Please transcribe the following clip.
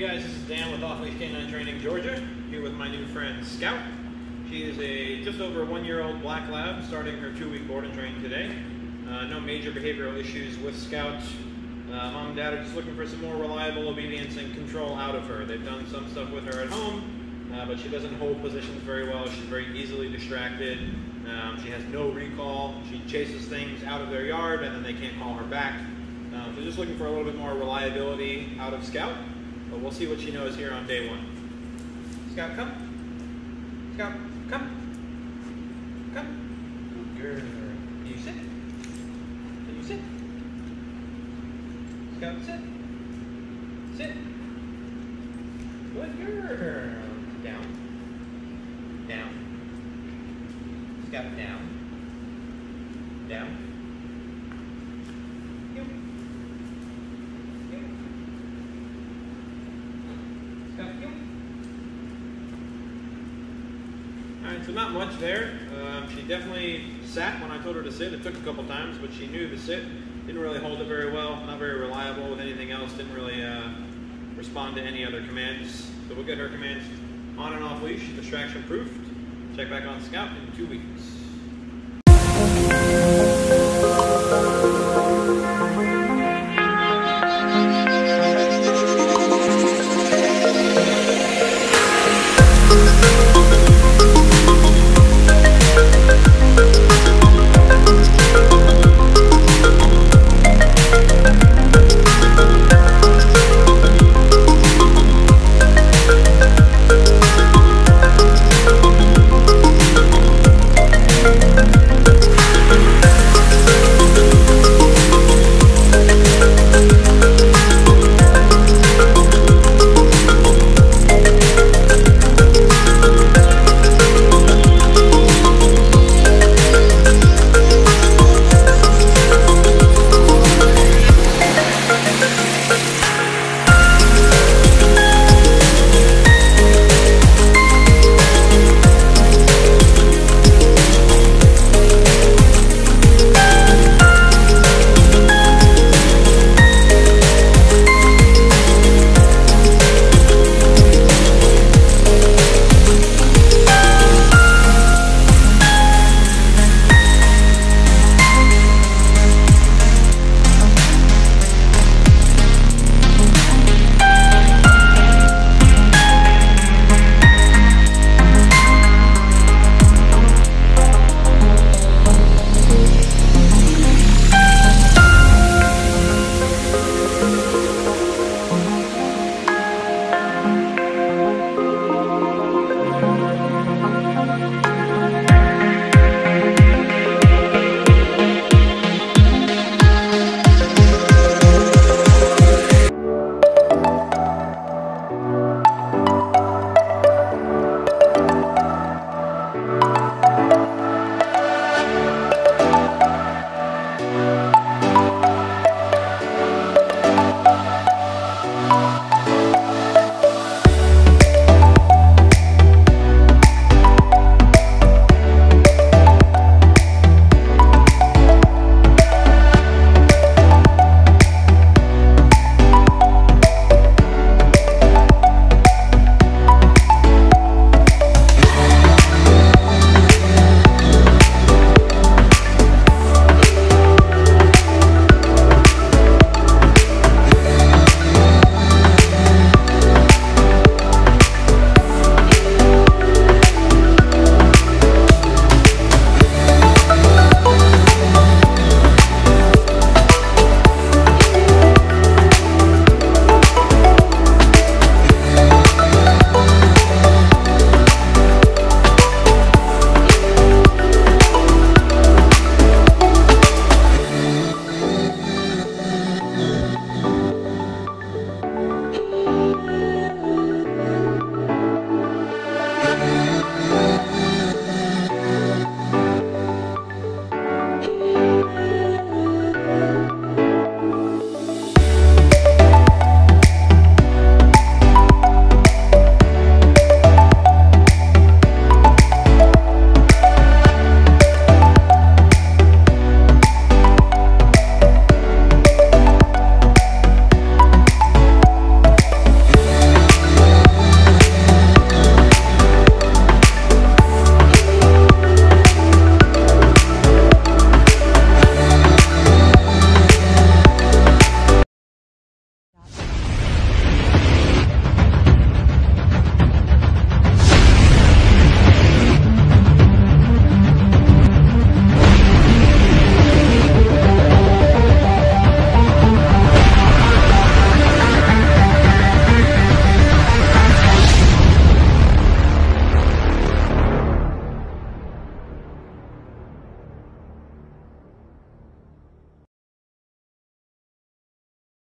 guys, this is Dan with Off Leash K9 Training Georgia, here with my new friend Scout. She is a just over one year old black lab starting her two week board and train today. Uh, no major behavioral issues with Scout. Uh, Mom and Dad are just looking for some more reliable obedience and control out of her. They've done some stuff with her at home, uh, but she doesn't hold positions very well. She's very easily distracted. Um, she has no recall. She chases things out of their yard and then they can't call her back. Um, so just looking for a little bit more reliability out of Scout. But we'll see what she knows here on day one. Scout, come. Scout, come. Come. Good girl. Can you sit? Can you sit? Scout, sit. Sit. Good girl. Down. Down. Scout, down. Down. Yep. Yep. Scout, yep. Alright, so not much there. Um, she definitely sat when I told her to sit. It took a couple times, but she knew to sit. Didn't really hold it very well. Not very reliable with anything else. Didn't really uh, respond to any other commands. So we'll get her commands on and off leash, distraction proofed. Check back on Scout in two weeks.